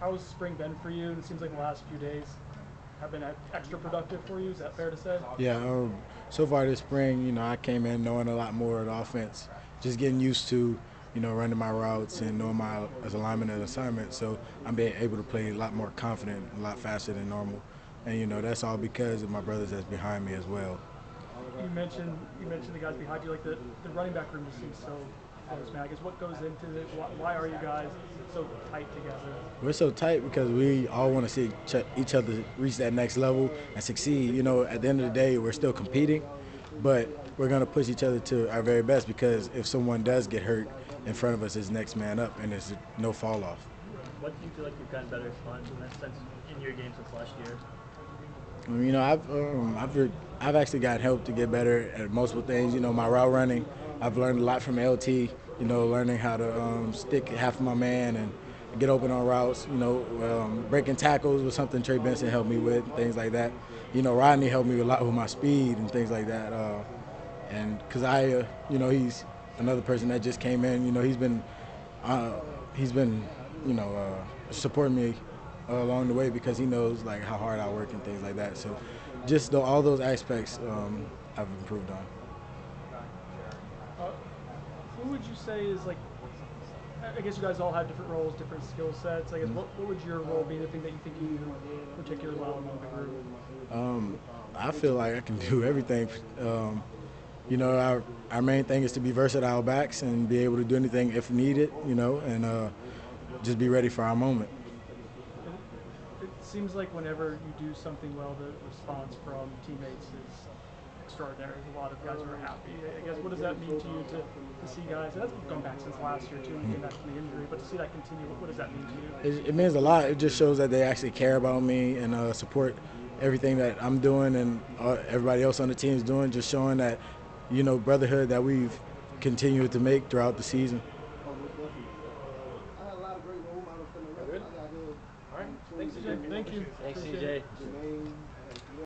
how's spring been for you? It seems like the last few days have been extra productive for you. Is that fair to say? Yeah. Um, so far this spring, you know, I came in knowing a lot more of the offense, just getting used to, you know, running my routes and knowing my alignment and assignment. So I'm being able to play a lot more confident, a lot faster than normal, and you know that's all because of my brothers that's behind me as well. You mentioned you mentioned the guys behind you, like the, the running back room just seems so close, man. I guess what goes into it? Why, why are you guys so tight together? We're so tight because we all want to see each other reach that next level and succeed. You know, at the end of the day, we're still competing, but we're going to push each other to our very best because if someone does get hurt in front of us, it's next man up and there's no fall off. What do you feel like you've gotten better sponge in that sense in your game since last year? You know, I've um, I've I've actually got help to get better at multiple things. You know, my route running, I've learned a lot from LT. You know, learning how to um, stick half of my man and get open on routes. You know, um, breaking tackles was something Trey Benson helped me with, things like that. You know, Rodney helped me a lot with my speed and things like that. Uh, and I, uh, you know, he's another person that just came in. You know, he's been uh, he's been you know uh, supporting me along the way because he knows like how hard I work and things like that. So just the, all those aspects um, I've improved on. Uh, who would you say is like? I guess you guys all have different roles, different skill sets. I guess mm-hmm. what, what would your role be? The thing that you think you do particularly well among the group? Um, I feel like I can do everything. Um, you know, our our main thing is to be versatile backs and be able to do anything if needed. You know, and uh, just be ready for our moment seems like whenever you do something well, the response from teammates is extraordinary. A lot of guys are happy. I guess what does that mean to you to, to see guys? That's gone back since last year too, you came back from the injury. But to see that continue, what, what does that mean to you? It, it, means a lot. It just shows that they actually care about me and uh, support everything that I'm doing and uh, everybody else on the team is doing. Just showing that you know brotherhood that we've continued to make throughout the season. Thanks, CJ. Thank you. Thanks, CJ.